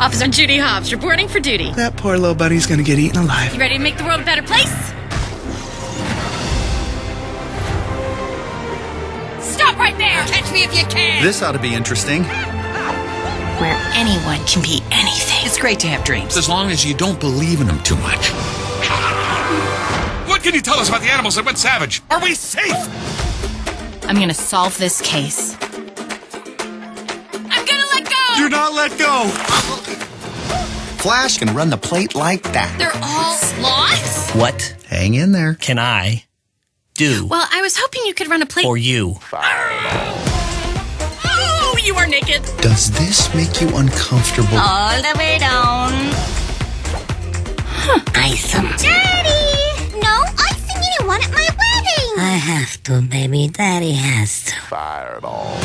Officer Judy Hopps, reporting for duty. That poor little bunny's gonna get eaten alive. You ready to make the world a better place? Stop right there! Catch me if you can. This ought to be interesting. Where anyone can be anything. It's great to have dreams. As long as you don't believe in them too much. What can you tell us about the animals that went savage? Are we safe? I'm gonna solve this case. Not let go. Flash can run the plate like that. They're all slots? What Hang in there. can I do Well, I was hoping you could run a plate. for you? Oh, you are naked. Does this make you uncomfortable? All the way down. Awesome. Daddy! No I icing anyone at my wedding! I have to, baby. Daddy has to. Fireball.